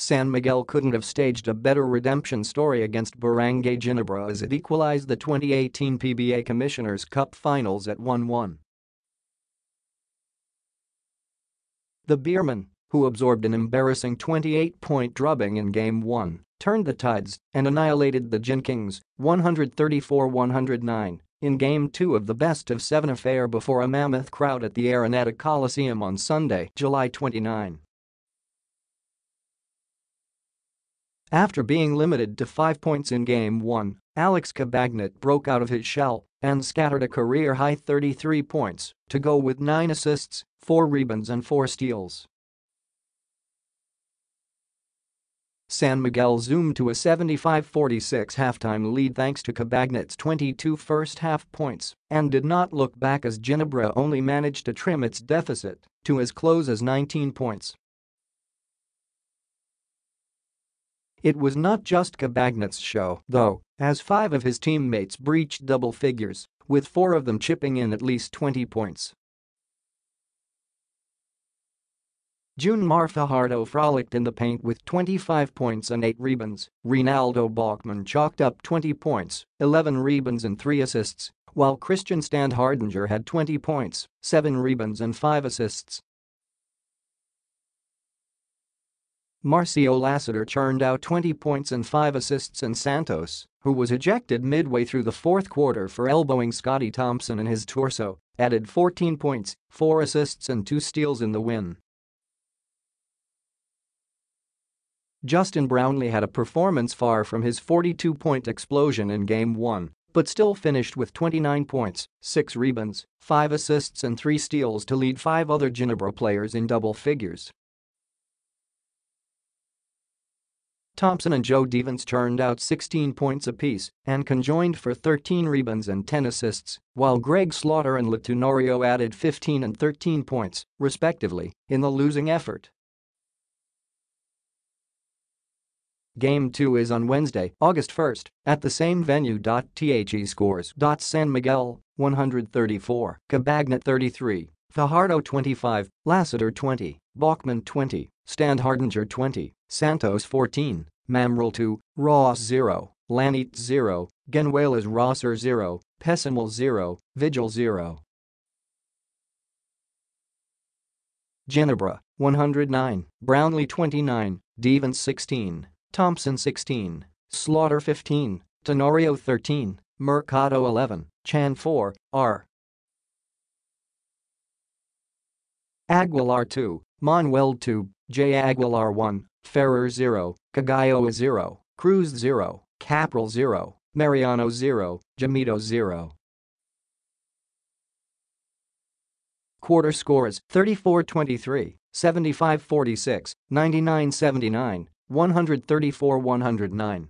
San Miguel couldn't have staged a better redemption story against Barangay Ginebra as it equalized the 2018 PBA Commissioners' Cup Finals at 1-1. The Beermen, who absorbed an embarrassing 28-point drubbing in Game 1, turned the tides and annihilated the Gin Kings 134-109 in Game 2 of the best-of-seven affair before a mammoth crowd at the Araneta Coliseum on Sunday, July 29. After being limited to 5 points in Game 1, Alex Cabagnot broke out of his shell and scattered a career-high 33 points to go with 9 assists, 4 rebounds and 4 steals. San Miguel zoomed to a 75-46 halftime lead thanks to Cabagnot's 22 first-half points and did not look back as Ginebra only managed to trim its deficit to as close as 19 points. It was not just Cabagnot's show, though, as five of his teammates breached double figures, with four of them chipping in at least 20 points. June Mar Fajardo frolicked in the paint with 25 points and 8 rebounds. Renaldo Balkman chalked up 20 points, 11 rebounds and 3 assists, while Christian Standhardinger had 20 points, 7 rebounds and 5 assists. Marcio Lassiter churned out 20 points and 5 assists and Santos, who was ejected midway through the fourth quarter for elbowing Scottie Thompson in his torso, added 14 points, 4 assists and 2 steals in the win. Justin Brownlee had a performance far from his 42-point explosion in Game 1, but still finished with 29 points, 6 rebounds, 5 assists and 3 steals to lead five other Ginebra players in double figures. Thompson and Joe Devance turned out 16 points apiece and conjoined for 13 rebounds and 10 assists, while Greg Slaughter and LA Tenorio added 15 and 13 points, respectively, in the losing effort. Game 2 is on Wednesday, August 1st, at the same venue. The scores. San Miguel, 134, Cabagnot 33, Fajardo 25, Lassiter 20, Balkman 20, Standhardinger 20, Santos 14, Mamrel 2, Ross 0, Lanit 0, Ganuelas-Rosser 0, Pessumal 0, Vigil 0. Ginebra, 109, Brownlee 29, Devance 16, Thompson 16, Slaughter 15, Tenorio 13, Mercado 11, Chan 4, R. Aguilar 2, Manuel 2, J. Aguilar 1, Ferrer 0, Cagayo 0, Cruz 0, Caperal 0, Mariano 0, Jamito 0. Quarter scores 34-23, 75-46, 99-79, 134-109